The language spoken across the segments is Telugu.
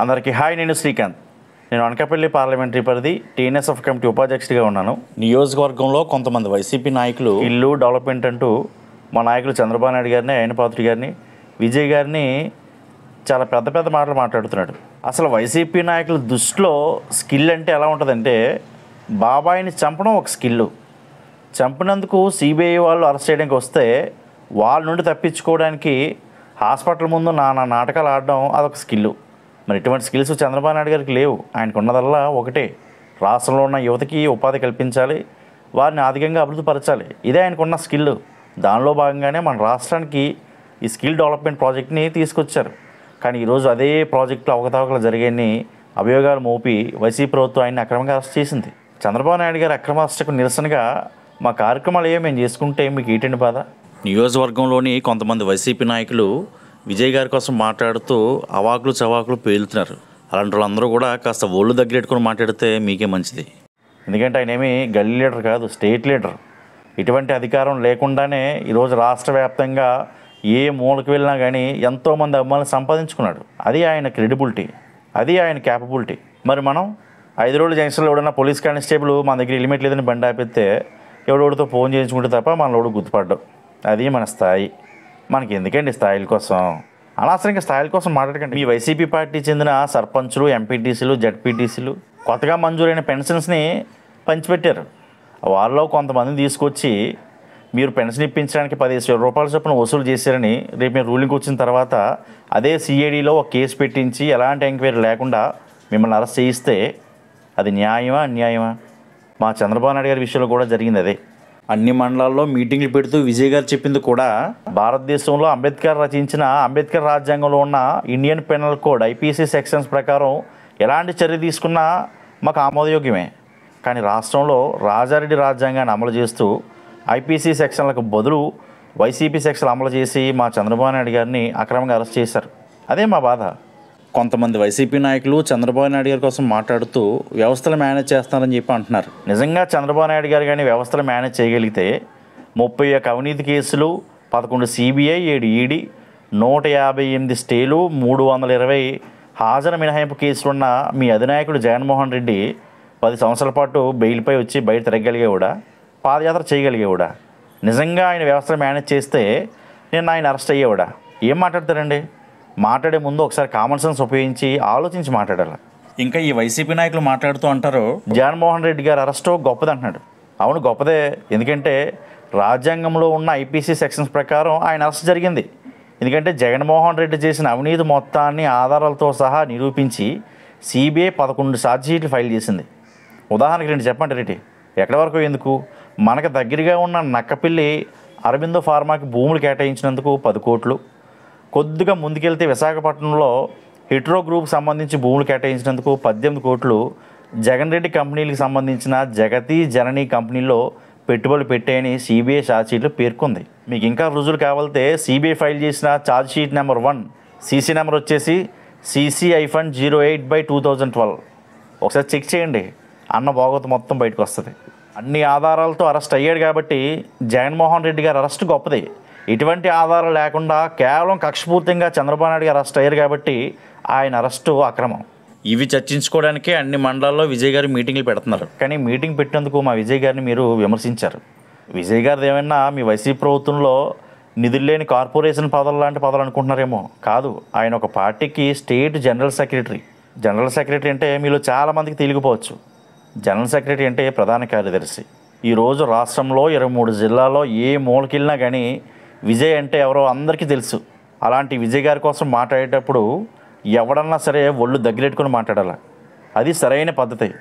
అందరికీ హాయ్ నేను శ్రీకాంత్. నేను అనకాపల్లి పార్లమెంటరీ పరిధి టీఎన్ఎస్ఎఫ్ కమిటీ ఉపాధ్యక్షుడిగా ఉన్నాను. నియోజకవర్గంలో కొంతమంది వైసీపీ నాయకులు ఇల్లు డెవలప్మెంట్ అంటూ మా నాయకులు చంద్రబాబు నాయుడు గారిని అయనపాత్రి గారిని విజయ్ గారిని చాలా పెద్ద పెద్ద మాటలు మాట్లాడుతున్నాడు. అసలు వైసీపీ నాయకుల దృష్టిలో స్కిల్ అంటే ఎలా ఉంటుందంటే బాబాయిని చంపడం ఒక స్కిల్ చంపినందుకు సిబిఐ వాళ్ళు అరెస్ట్ చేయడానికి వస్తే వాళ్ళ నుండి తప్పించుకోవడానికి హాస్పిటల్ ముందు నానా నాటకాలు ఆడడం అదొక స్కిల్ మరి ఇటువంటి స్కిల్స్ చంద్రబాబు నాయుడు గారికి లేవు. ఆయనకు ఉన్నదల్లా ఒకటే. రాష్ట్రంలో ఉన్న యువతకి ఉపాధి కల్పించాలి. వారిని ఆధికంగా అభివృద్ధి పరచాలి. ఇదే ఆయనకున్న స్కిల్. దానిలో భాగంగానే మన రాష్ట్రానికి ఈ స్కిల్ డెవలప్మెంట్ ప్రాజెక్ట్ని తీసుకొచ్చారు. కానీ ఈరోజు అదే ప్రాజెక్టులో అవకతవకలు జరిగాయని అభియోగాలు మోపి వైసీపీ ప్రభుత్వం ఆయన్ని అక్రమంగా అరెస్ట్ చేసింది. చంద్రబాబు నాయుడు గారి అక్రమారెస్టుకు నిరసనగా మా కార్యక్రమాలు ఏమో మేము చేసుకుంటే మీకు ఏంటండి బాధ? నియోజకవర్గంలోని కొంతమంది వైసీపీ నాయకులు విజయ్ గారి కోసం మాట్లాడుతూ అవాకులు చవాకులు పేలుతున్నారు. అలాంటి వాళ్ళందరూ కూడా కాస్త ఒళ్ళు దగ్గరెట్టుకుని మాట్లాడితే మీకే మంచిది. ఎందుకంటే ఆయన ఏమి గల్లీ లీడర్ కాదు స్టేట్ లీడర్. ఇటువంటి అధికారం లేకుండానే ఈరోజు రాష్ట్ర వ్యాప్తంగా ఏ మూలకు వెళ్ళినా కానీ ఎంతోమంది అమ్మాయిని సంపాదించుకున్నాడు. అది ఆయన క్రెడిబిలిటీ. అది ఆయన క్యాపబిలిటీ. మరి మనం ఐదు రోజుల జంక్షన్లో ఎవడన్నా పోలీస్ కానిస్టేబుల్ మన దగ్గర హెల్మెట్ లేదని బండి ఆపితే ఎవడెవడితో ఫోన్ చేయించుకుంటే తప్ప మన లోడు గుర్తుపడ్డాం. అది మన స్థాయి. మనకి ఎందుకండి స్థాయిల కోసం? అనవసరంగా స్థాయిల కోసం మాట్లాడకండి. మీ వైసీపీ పార్టీ చెందిన సర్పంచులు ఎంపీటీసీలు జడ్పీటీసీలు కొత్తగా మంజూరైన పెన్షన్స్ని పంచిపెట్టారు. వాళ్ళలో కొంతమందిని తీసుకొచ్చి మీరు పెన్షన్ ఇప్పించడానికి పదిహేను వేల రూపాయల చొప్పున వసూలు చేశారని రేపు మీరు రూలింగ్ వచ్చిన తర్వాత అదే సిఐడిలో ఒక కేసు పెట్టించి ఎలాంటి ఎంక్వైరీ లేకుండా మిమ్మల్ని అరెస్ట్ చేయిస్తే అది న్యాయమా అన్యాయమా? మా చంద్రబాబు నాయుడు గారి విషయంలో కూడా జరిగింది అదే. అన్ని మండలాల్లో మీటింగ్లు పెడుతూ విజయ్ గారు చెప్పింది కూడా. భారతదేశంలో అంబేద్కర్ రచించిన అంబేద్కర్ రాజ్యాంగంలో ఉన్న Indian penal code IPC sections ప్రకారం ఎలాంటి చర్య తీసుకున్నా మాకు ఆమోదయోగ్యమే. కానీ రాష్ట్రంలో రాజారెడ్డి రాజ్యాంగాన్ని అమలు చేస్తూ ఐపీసీ సెక్షన్లకు బదులు వైసీపీ సెక్షన్లు అమలు చేసి మా చంద్రబాబు నాయుడు గారిని అక్రమంగా అరెస్ట్ చేశారు. అదే మా బాధ. కొంతమంది వైసీపీ నాయకులు చంద్రబాబు నాయుడు గారి కోసం మాట్లాడుతూ వ్యవస్థలు మేనేజ్ చేస్తారని చెప్పి అంటున్నారు. నిజంగా చంద్రబాబు నాయుడు గారు కానీ వ్యవస్థలు మేనేజ్ చేయగలిగితే ముప్పై ఒక్క అవినీతి కేసులు పదకొండు సిబిఐ ఏడు ఈడీ నూట యాభై ఎనిమిది స్టేలు మూడు వందల ఇరవై హాజరు మినహాయింపు కేసులున్న మీ అధినాయకుడు జగన్మోహన్ రెడ్డి పది సంవత్సరాల పాటు బెయిల్పై వచ్చి బయట తిరగలిగేవాడా పాదయాత్ర చేయగలిగేవాడా నిజంగా ఆయన వ్యవస్థలు మేనేజ్ చేస్తే నేను ఆయన అరెస్ట్ అయ్యేవాడా? ఏం మాట్లాడతారండి? మాట్లాడే ముందు ఒకసారి కామన్ సెన్స్ ఉపయోగించి ఆలోచించి మాట్లాడాలి? ఇంకా ఈ వైసీపీ నాయకులు మాట్లాడుతూ అంటారు జగన్మోహన్ రెడ్డి గారు అరెస్టు గొప్పది అంటున్నాడు. అవును గొప్పదే. ఎందుకంటే రాజ్యాంగంలో ఉన్న ఐపీసీ సెక్షన్స్ ప్రకారం ఆయన అరెస్ట్ జరిగింది. ఎందుకంటే జగన్మోహన్ రెడ్డి చేసిన అవినీతి మొత్తాన్ని ఆధారాలతో సహా నిరూపించి సిబిఐ పదకొండు ఛార్జ్షీట్లు ఫైల్ చేసింది. ఉదాహరణకి రెండు చెప్పండి రెడ్డి. ఎక్కడి వరకు ఎందుకు? మనకు దగ్గరగా ఉన్న నక్కపిల్లి అరవిందో ఫార్మాకి భూములు కేటాయించినందుకు పది కోట్లు. కొద్దిగా ముందుకెళ్తే విశాఖపట్నంలో హిట్రో గ్రూప్ సంబంధించి భూములు కేటాయించినందుకు పద్దెనిమిది కోట్లు జగన్ రెడ్డి కంపెనీలకు సంబంధించిన జగతి జనని కంపెనీలో పెట్టుబడులు పెట్టాయని సిబిఐ ఛార్జ్షీట్లు పేర్కొంది. మీకు ఇంకా రుజువులు కావాలంటే సిబిఐ ఫైల్ చేసిన chargesheet number one CC number వచ్చేసి CCI hyphen zero eight by two thousand twelve ఒకసారి చెక్ చేయండి. అన్న బాగోత మొత్తం బయటకు వస్తుంది. అన్ని ఆధారాలతో అరెస్ట్ అయ్యాడు కాబట్టి జగన్మోహన్ రెడ్డి గారు అరెస్ట్ గొప్పది. ఎటువంటి ఆధారాలు లేకుండా కేవలం కక్షపూర్తంగా చంద్రబాబు నాయుడు గారు అరెస్ట్ అయ్యారు కాబట్టి ఆయన అరెస్టు అక్రమం. ఇవి చర్చించుకోవడానికే అన్ని మండలాల్లో విజయ్ గారు మీటింగ్లు పెడుతున్నారు. కానీ మీటింగ్ పెట్టినందుకు మా విజయ్ గారిని మీరు విమర్శించారు. విజయ్ గారిది ఏమైనా మీ వైసీపీ ప్రభుత్వంలో నిధులు లేని కార్పొరేషన్ పదవులు లాంటి పదవులు అనుకుంటున్నారేమో? కాదు ఆయన ఒక పార్టీకి state general secretary. General secretary అంటే మీలో చాలామందికి తెలియకపోవచ్చు. జనరల్ సెక్రటరీ అంటే ప్రధాన కార్యదర్శి. ఈరోజు రాష్ట్రంలో ఇరవై మూడు జిల్లాలో ఏ మూలకెళ్ళినా కానీ విజయ్ అంటే ఎవరో అందరికీ తెలుసు. అలాంటి విజయ్ గారి కోసం మాట్లాడేటప్పుడు ఎవడన్నా సరే ఒళ్ళు దగ్గరెట్టుకుని మాట్లాడాలి? అది సరైన పద్ధతి.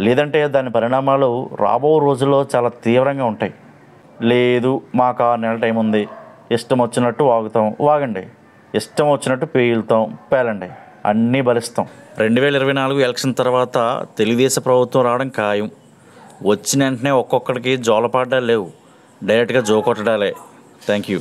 లేదంటే దాని పరిణామాలు రాబో రోజుల్లో చాలా తీవ్రంగా ఉంటాయి. లేదు మాకు ఆరు నెలల టైం ఉంది. ఇష్టం వచ్చినట్టు వాగుతాం వాగండి. ఇష్టం వచ్చినట్టు పేలుతాం పేలండి. అన్నీ భరిస్తాం రెండు వేల ఇరవై నాలుగు ఎలక్షన్ తర్వాత తెలుగుదేశం ప్రభుత్వం రావడం ఖాయం. వచ్చిన వెంటనే ఒక్కొక్కడికి జోలపాడ్డాలు లేవు. డైరెక్ట్గా జో కొట్టడాలే థ్యాంక్ యూ